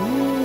Ooh.